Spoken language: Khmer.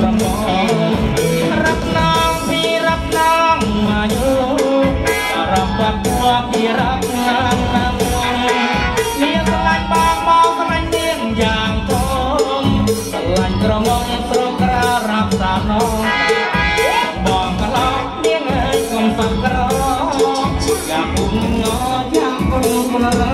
រំងរាប់នងពីរាប់នងមកយល់រាប់បាត់ពួរពីរាប់នងណាមួយនាងខ្លាញ់បងមកខ្លាញ់នាងយ៉ាងធំខ្លាញ់ក្រមងស្រោក្រារាប់សានងបងក្លោនាងអើយកុំសឹកក្រកាពុំងយ៉ាងគុំរ